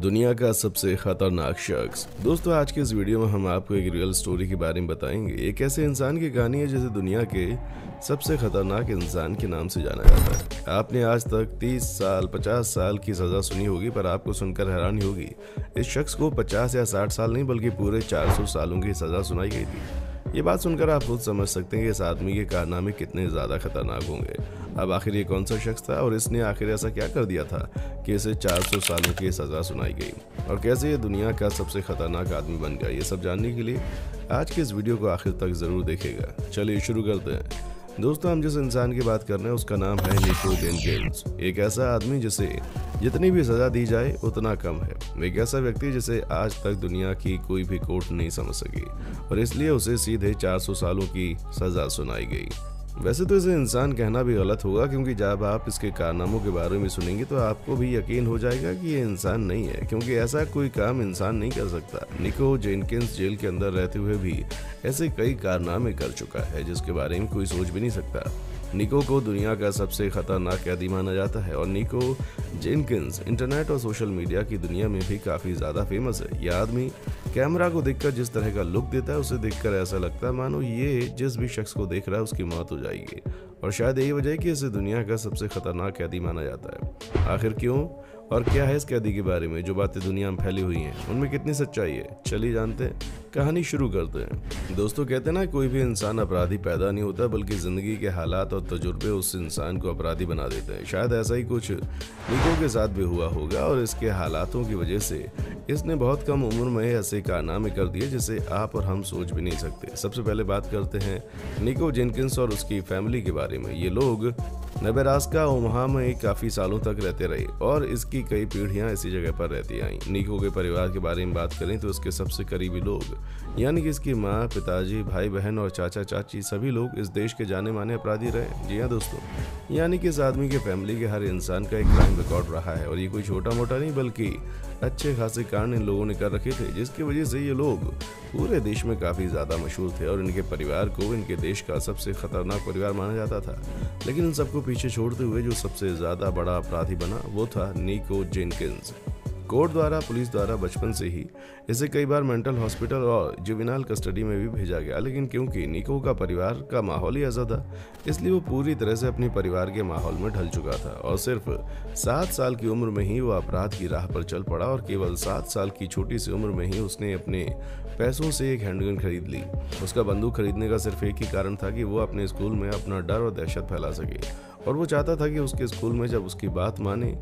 दुनिया का सबसे खतरनाक शख्स। दोस्तों, आज के इस वीडियो में हम आपको एक रियल स्टोरी के बारे में बताएँगे। एक ऐसे इंसान की कहानी है जिसे दुनिया के सबसे खतरनाक इंसान के नाम से जाना जाता है। आपने आज तक 30 साल 50 साल की सज़ा सुनी होगी, पर आपको सुनकर हैरानी होगी। इस शख्स को 50 या 60 साल नहीं, बल्कि पूरे 400 सालों की सज़ा सुनाई गई थी। ये बात सुनकर आप खुद समझ सकते हैं कि इस आदमी के कारनामे कितने ज़्यादा खतरनाक होंगे। अब आखिर ये कौन सा शख्स था और इसने आखिर ऐसा क्या कर दिया था कि इसे 400 सालों की सज़ा सुनाई गई? और कैसे ये दुनिया का सबसे खतरनाक आदमी बन गया, ये सब जानने के लिए आज के इस वीडियो को आखिर तक ज़रूर देखेगा। चलिए शुरू करते हैं। दोस्तों, हम जिस इंसान की बात कर रहे हैं, उसका नाम है निको जेनकिंस एक ऐसा आदमी जिसे जितनी भी सज़ा दी जाए, उतना कम है। एक ऐसा व्यक्ति जिसे आज तक दुनिया की कोई भी कोर्ट नहीं समझ सकी, और इसलिए उसे सीधे 400 सालों की सज़ा सुनाई गई। वैसे तो इसे इंसान कहना भी गलत होगा, क्योंकि जब आप इसके कारनामों के बारे में सुनेंगे तो आपको भी यकीन हो जाएगा कि ये इंसान नहीं है, क्योंकि ऐसा कोई काम इंसान नहीं कर सकता। निको जेनकिंस जेल के अंदर रहते हुए भी ऐसे कई कारनामे कर चुका है, जिसके बारे में कोई सोच भी नहीं सकता। निको को दुनिया का सबसे खतरनाक कैदी माना जाता है और निको जेनकिंस इंटरनेट और सोशल मीडिया की दुनिया में भी काफ़ी ज़्यादा फ़ेमस है। यह आदमी कैमरा को देखकर जिस तरह का लुक देता है, उसे देखकर ऐसा लगता है, मानो ये जिस भी शख्स को देख रहा है, उसकी मौत हो जाएगी। और शायद यही वजह है कि इसे दुनिया का सबसे खतरनाक कैदी माना जाता है। आखिर क्यों? और क्या है इस कैदी के बारे में? जो बातें दुनिया में फैली हुई हैं, उनमें कितनी सच्चाई है? चलिए जानते हैं। कहानी शुरू करते हैं। दोस्तों, कहते हैं ना, कोई भी इंसान अपराधी पैदा नहीं होता, बल्कि ज़िंदगी के हालात और तजुर्बे उस इंसान को अपराधी बना देते हैं। शायद ऐसा ही कुछ निको के साथ भी हुआ होगा और इसके हालातों की वजह से इसने बहुत कम उम्र में ऐसे कारनामे कर दिए, जिसे आप और हम सोच भी नहीं सकते। सबसे पहले बात करते हैं निको जेनकिंस और उसकी फैमिली के बारे में। ये लोग नबेरास्का ओमहा में काफ़ी सालों तक रहते रहे और इसकी कई पीढ़ियाँ इसी जगह पर रहती आईं। निको के परिवार के बारे में बात करें तो उसके सबसे करीबी लोग यानी कि इसकी माँ, पिताजी भाई बहन और चाचा चाची सभी लोग इस देश के जाने माने अपराधी रहे। जी हाँ दोस्तों, यानी कि इस आदमी के फैमिली के हर इंसान का एक क्राइम रिकॉर्ड रहा है और ये कोई छोटा मोटा नहीं, बल्कि अच्छे खासे कांड इन लोगों ने कर रखे थे, जिसकी वजह से ये लोग पूरे देश में काफ़ी ज़्यादा मशहूर थे और इनके परिवार को इनके देश का सबसे खतरनाक परिवार माना जाता था। लेकिन इन सबको पीछे छोड़ते हुए जो सबसे ज़्यादा बड़ा अपराधी बना, वो था निको जेनकिंस कोर्ट द्वारा, पुलिस द्वारा बचपन से ही इसे कई बार मेंटल हॉस्पिटल और जुविनाल कस्टडी में भी भेजा गया। लेकिन क्योंकि निको का परिवार का माहौल ही ऐसा था, इसलिए वो पूरी तरह से अपने परिवार के माहौल में ढल चुका था और सिर्फ़ सात साल की उम्र में ही वो अपराध की राह पर चल पड़ा और केवल सात साल की छोटी सी उम्र में ही उसने अपने पैसों से एक हैंडगन खरीद ली। उसका बंदूक खरीदने का सिर्फ़ एक ही कारण था कि वो अपने स्कूल में अपना डर और दहशत फैला सके। और वो चाहता था कि उसके स्कूल में जब उसकी बात माने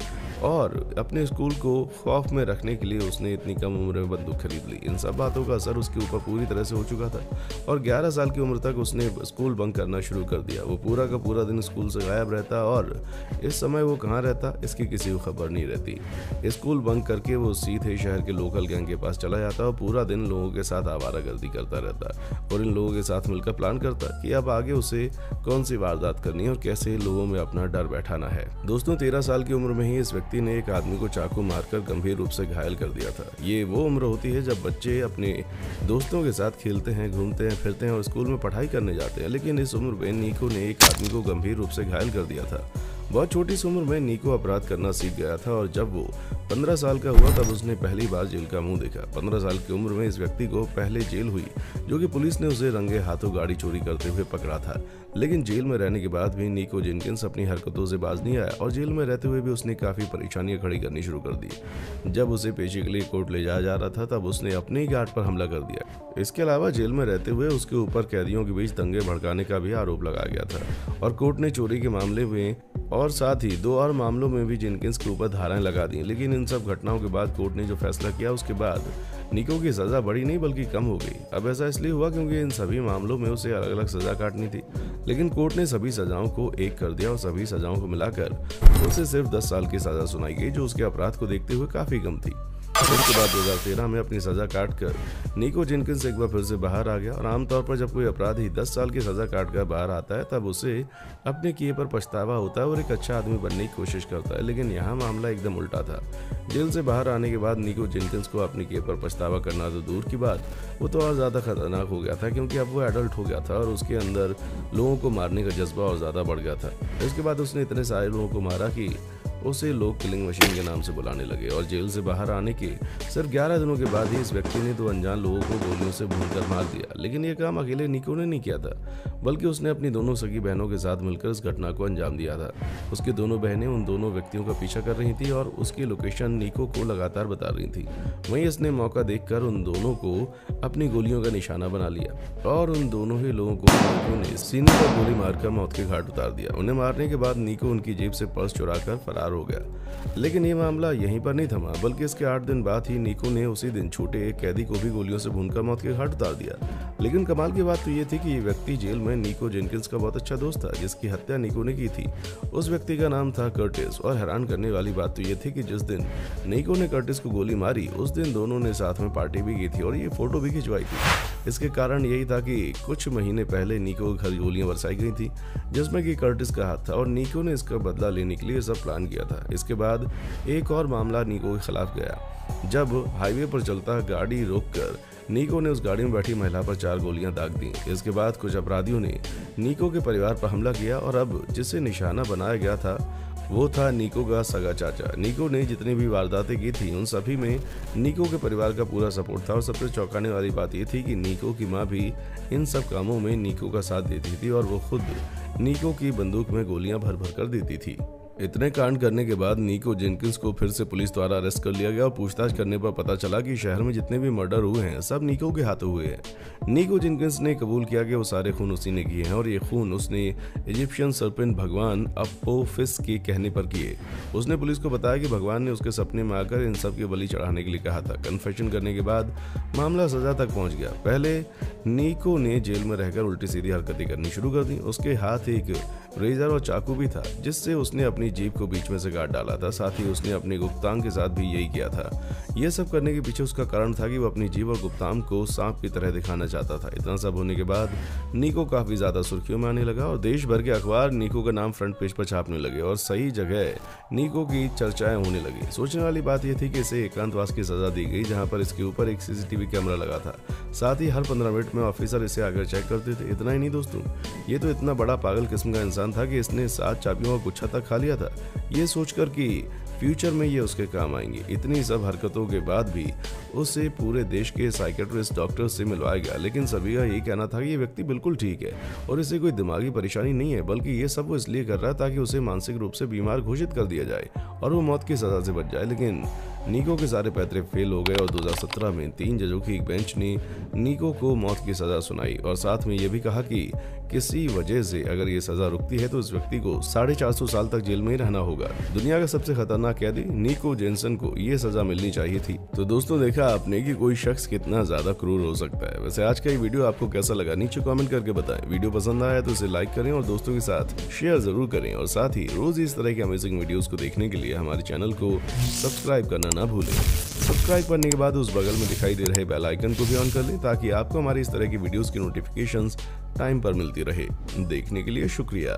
और अपने स्कूल को खौफ में रखने के लिए उसने इतनी कम उम्र में बंदूक खरीद ली। इन सब बातों का असर उसके ऊपर पूरी तरह से हो चुका था और 11 साल की उम्र तक उसने स्कूल बंक करना शुरू कर दिया। वो पूरा का पूरा दिन स्कूल से गायब रहता और इस समय वो कहाँ रहता, इसकी किसी को खबर नहीं रहती। स्कूल बंक करके वो सीधे शहर के लोकल गैंग के पास चला जाता और पूरा दिन लोगों के साथ आवारागर्दी करता रहता और इन लोगों के साथ मिलकर प्लान करता कि अब आगे उसे कौन सी वारदात करनी है और कैसे लोगों में अपना डर बैठाना है। दोस्तों, तेरह साल की उम्र में ही इस व्यक्ति ने एक आदमी को चाकू मारकर गंभीर रूप से घायल कर दिया था। ये वो उम्र होती है जब बच्चे अपने दोस्तों के साथ खेलते हैं, घूमते हैं, फिरते हैं और स्कूल में पढ़ाई करने जाते हैं, लेकिन इस उम्र में नीको ने एक आदमी को गंभीर रूप से घायल कर दिया था। बहुत छोटी उम्र में नीको अपराध करना सीख गया था और जब वो पंद्रह साल का हुआ तब उसने पहली बार जेल का मुँह देखा। पंद्रह साल की उम्र में इस व्यक्ति को पहले जेल हुई, जो कि पुलिस ने उसे रंगे हाथों गाड़ी चोरी करते हुए पकड़ा था। लेकिन जेल में रहने के बाद भी नीको जेनकिंस अपनी हरकतों से बाज नहीं आया और जेल में रहते हुए भी उसने काफ़ी परेशानियाँ खड़ी करनी शुरू कर दी। जब उसे पेशी के लिए कोर्ट ले जाया जा रहा था, तब उसने अपने ही गार्ड पर हमला कर दिया। इसके अलावा जेल में रहते हुए उसके ऊपर कैदियों के बीच दंगे भड़काने का भी आरोप लगाया गया था और कोर्ट ने चोरी के मामले में और साथ ही दो और मामलों में भी जिनकिंस के ऊपर धाराएँ लगा दी। लेकिन इन सब घटनाओं के बाद कोर्ट ने जो फैसला किया, उसके बाद निको की सज़ा बड़ी नहीं, बल्कि कम हो गई। अब ऐसा इसलिए हुआ क्योंकि इन सभी मामलों में उसे अलग अलग सज़ा काटनी थी। लेकिन कोर्ट ने सभी सजाओं को एक कर दिया और सभी सजाओं को मिलाकर उसे सिर्फ़ दस साल की सज़ा सुनाई गई, जो उसके अपराध को देखते हुए काफ़ी कम थी। उसके बाद 2013 में अपनी सजा काट कर निको जिनकिंस एक बार फिर से बाहर आ गया और आमतौर पर जब कोई अपराधी 10 साल की सजा काट कर बाहर आता है, तब उसे अपने किए पर पछतावा होता है और एक अच्छा आदमी बनने की कोशिश करता है। लेकिन यहाँ मामला एकदम उल्टा था। जेल से बाहर आने के बाद निको जिनकिंस को अपने किए पर पछतावा करना तो दूर की बात, वो तो और ज़्यादा खतरनाक हो गया था क्योंकि अब वो एडल्ट हो गया था और उसके अंदर लोगों को मारने का जज्बा और ज़्यादा बढ़ गया था। इसके बाद उसने इतने सारे लोगों को मारा कि उसे लोग किलिंग मशीन के नाम से बुलाने लगे और जेल से बाहर आने के सिर्फ़ ग्यारह दिनों के बाद ही इस व्यक्ति ने तो अनजान लोगों को गोलियों से भून मार दिया। लेकिन यह काम अकेले निको ने नहीं किया था, बल्कि उसने अपनी दोनों सगी बहनों के साथ मिलकर इस घटना को अंजाम दिया था। उसकी दोनों बहनें उन दोनों व्यक्तियों का पीछा कर रही थी और उसकी लोकेशन निको को लगातार बता रही थी। वहीं इसने मौका देखकर उन दोनों को अपनी गोलियों का निशाना बना लिया और उन दोनों ही लोगों को ने सीने पर गोली मारकर मौत के घाट उतार दिया। उन्हें मारने के बाद निको उनकी जेब से पर्स चुराकर फरार हो गया। लेकिन ये मामला यहीं पर नहीं थमा, बल्कि इसके आठ दिन बाद ही निको ने उसी दिन छूटे एक कैदी को भी गोलियों से भूनकर मौत के घाट उतार दिया। लेकिन कमाल की बात तो ये थी कि ये व्यक्ति जेल में निको जेनकिंस का बहुत अच्छा दोस्त था, जिसकी हत्या निको ने की थी। उस व्यक्ति का नाम था कर्टिस और हैरान करने वाली बात तो ये थी कि जिस दिन निको ने कर्टिस को गोली मारी, उस दिन दोनों ने साथ में पार्टी भी की थी और ये फ़ोटो भी खिंचवाई थी। इसके कारण यही था कि कुछ महीने पहले निको घर गोलियाँ बरसाई गई थी, जिसमें कि कर्टिस का हाथ था और निको ने इसका बदला लेने के लिए सब प्लान किया था। इसके बाद एक और मामला निको के खिलाफ गया, जब हाईवे पर चलता गाड़ी रोककर नीको ने उस गाड़ी में बैठी महिला पर चार गोलियाँ दाग दी। इसके बाद कुछ अपराधियों ने नीको के परिवार पर हमला किया और अब जिसे निशाना बनाया गया था, वो था नीको का सगा चाचा। नीको ने जितनी भी वारदातें की थी, उन सभी में नीको के परिवार का पूरा सपोर्ट था और सबसे चौंकाने वाली बात ये थी कि नीको की माँ भी इन सब कामों में नीको का साथ देती थी और वो खुद नीको की बंदूक में गोलियाँ भर भर कर देती थी। इतने कांड करने के बाद नीको जेनकिंस को फिर से पुलिस द्वारा अरेस्ट कर लिया गया और पूछताछ करने पर पता चला कि शहर में जितने भी मर्डर हुए हैं, सब नीको के हाथों हुए हैं। नीको जेनकिंस ने कबूल किया कि वो सारे खून उसी ने किए हैं और ये खून उसने इजिप्शियन सरपेंट भगवान अपोफिस के कहने पर किए। उसने पुलिस को बताया कि भगवान ने उसके सपने में आकर इन सब की बलि चढ़ाने के लिए कहा था। कन्फेशन करने के बाद मामला सजा तक पहुँच गया। पहले नीको ने जेल में रहकर उल्टी सीधी हरकतें करनी शुरू कर दी। उसके हाथ एक रेजर और चाकू भी था, जिससे उसने अपनी जीप को बीच में से काट डाला था। साथ ही उसने अपने गुप्तांग के साथ भी यही किया था। यह सब करने के पीछे उसका कारण था कि वो अपनी जीप और गुप्तांग को सांप की तरह दिखाना चाहता था। इतना सब होने के बाद निको काफ़ी ज़्यादा सुर्खियों में आने लगा और देश भर के अखबार निको का नाम फ्रंट पेज पर छापने लगे और सही जगह निको की चर्चाएँ होने लगी। सोचने वाली बात यह थी कि इसे एकांतवास की सजा दी गई, जहाँ पर इसके ऊपर एक सीसीटीवी कैमरा लगा था। साथ ही हर पंद्रह मिनट में ऑफिसर इसे आकर चेक करते थे। इतना ही नहीं दोस्तों, ये तो इतना बड़ा पागल किस्म का इंसान था कि इसने सात चाबियों का गुच्छा तक खा लिया था। ये सोचकर कि फ्यूचर में ये उसके काम आएँगे। इतनी सब हरकतों के बाद भी उसे पूरे देश के साइकेट्रिस्ट डॉक्टर से मिलवाया गया। लेकिन सभी का यही कहना था कि ये व्यक्ति बिल्कुल ठीक है और इसे कोई दिमागी परेशानी नहीं है, बल्कि ये सब वो इसलिए कर रहा है ताकि उसे मानसिक रूप से बीमार घोषित कर दिया जाए और वो मौत की सजा से बच जाए। लेकिन नीको के सारे पैतरे फेल हो गए और 2017 में तीन जजों की एक बेंच ने नीको को मौत की सजा सुनाई और साथ में यह भी कहा कि किसी वजह से अगर ये सजा रुकती है तो इस व्यक्ति को साढ़े चार सौ साल तक जेल में ही रहना होगा। दुनिया का सबसे खतरनाक कैदी नीको जेनसन को ये सजा मिलनी चाहिए थी। तो दोस्तों, देखा आपने कि कोई शख्स कितना ज़्यादा क्रूर हो सकता है। वैसे आज का ये वीडियो आपको कैसा लगा, नीचे कॉमेंट करके बताएँ। वीडियो पसंद आया तो इसे लाइक करें और दोस्तों के साथ शेयर ज़रूर करें और साथ ही रोज इस तरह के अमेजिंग वीडियोस को देखने के लिए हमारे चैनल को सब्सक्राइब करना ना भूलें। सब्सक्राइब करने के बाद उस बगल में दिखाई दे रहे बेल आइकन को भी ऑन कर लें ताकि आपको हमारी इस तरह की वीडियोस की नोटिफिकेशंस टाइम पर मिलती रहे। देखने के लिए शुक्रिया।